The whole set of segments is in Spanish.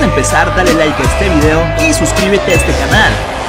de empezar dale like a este video y suscríbete a este canal.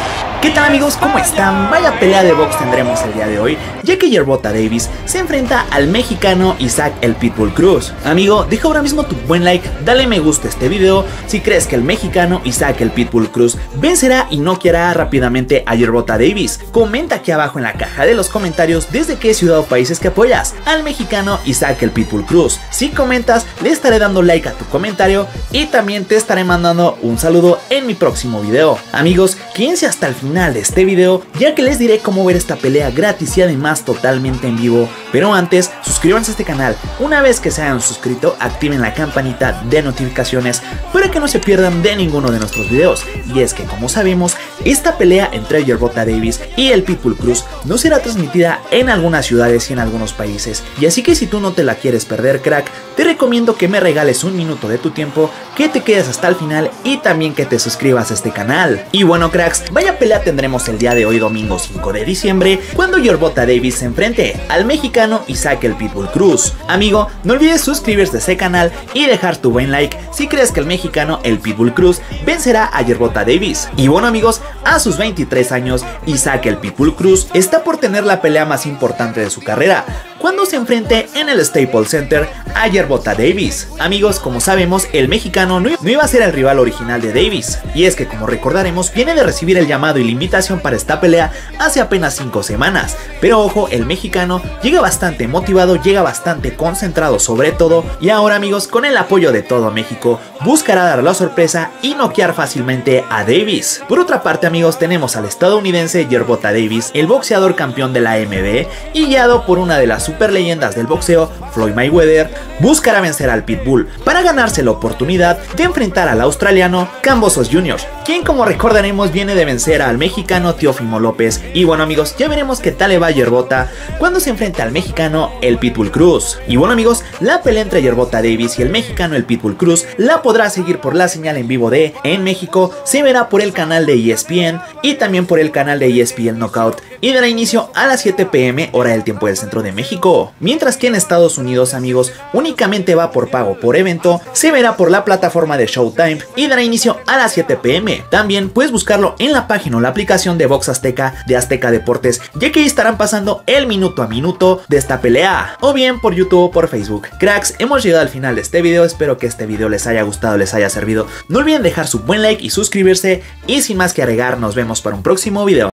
¿Qué tal amigos? ¿Cómo están? Vaya pelea de box tendremos el día de hoy, ya que Yerbota Davis se enfrenta al mexicano Isaac el Pitbull Cruz. Amigo, deja ahora mismo tu buen like, dale me gusta a este video si crees que el mexicano Isaac el Pitbull Cruz vencerá y no noqueará rápidamente a Yerbota Davis. Comenta aquí abajo en la caja de los comentarios desde qué ciudad o países que apoyas al mexicano Isaac el Pitbull Cruz. Si comentas, le estaré dando like a tu comentario y también te estaré mandando un saludo en mi próximo video. Amigos, quédense hasta el final de este video ya que les diré cómo ver esta pelea gratis y además totalmente en vivo. Pero antes, suscríbanse a este canal. Una vez que se hayan suscrito, activen la campanita de notificaciones para que no se pierdan de ninguno de nuestros videos. Y es que como sabemos, esta pelea entre Yerbota Davis y el Pitbull Cruz no será transmitida en algunas ciudades y en algunos países. Y así que si tú no te la quieres perder, crack, te recomiendo que me regales un minuto de tu tiempo, que te quedes hasta el final y también que te suscribas a este canal. Y bueno, cracks, vaya pelea tendremos el día de hoy domingo 5 de diciembre cuando Yerbota Davis se enfrente al mexicano Isaac el Pitbull Cruz. Amigo, no olvides suscribirte a este canal y dejar tu buen like si crees que el mexicano el Pitbull Cruz vencerá a Yerbota Davis. Y bueno amigos, a sus 23 años, Isaac el Pitbull Cruz está por tener la pelea más importante de su carrera, cuando se enfrente en el Staples Center a Yerbota Davis. Amigos, como sabemos, el mexicano no iba a ser el rival original de Davis, y es que como recordaremos, viene de recibir el llamado y la invitación para esta pelea hace apenas 5 semanas. Pero ojo, el mexicano llega bastante motivado, llega bastante concentrado sobre todo, y ahora amigos, con el apoyo de todo México, buscará dar la sorpresa y noquear fácilmente a Davis. Por otra parte amigos, tenemos al estadounidense Yerbota Davis, el boxeador campeón de la MB, y guiado por una de las super leyendas del boxeo, Floyd Mayweather, buscará vencer al Pitbull para ganarse la oportunidad de enfrentar al australiano Cambosos Jr., quien como recordaremos viene de vencer al mexicano Teófimo López. Y bueno amigos, ya veremos qué tal le va a Yerbota cuando se enfrenta al mexicano el Pitbull Cruz. Y bueno amigos, la pelea entre Yerbota Davis y el mexicano el Pitbull Cruz la podrá seguir por la señal en vivo de En México, se verá por el canal de ESPN y también por el canal de ESPN Knockout y dará inicio a las 7 pm hora del tiempo del centro de México. Mientras que en Estados Unidos amigos únicamente va por pago por evento, se verá por la plataforma de Showtime y dará inicio a las 7 pm. También puedes buscarlo en la página o la aplicación de Box Azteca de Azteca Deportes, ya que ahí estarán pasando el minuto a minuto de esta pelea, o bien por YouTube o por Facebook. Cracks, hemos llegado al final de este video, espero que este video les haya gustado, les haya servido. No olviden dejar su buen like y suscribirse, y sin más que agregar, nos vemos para un próximo video.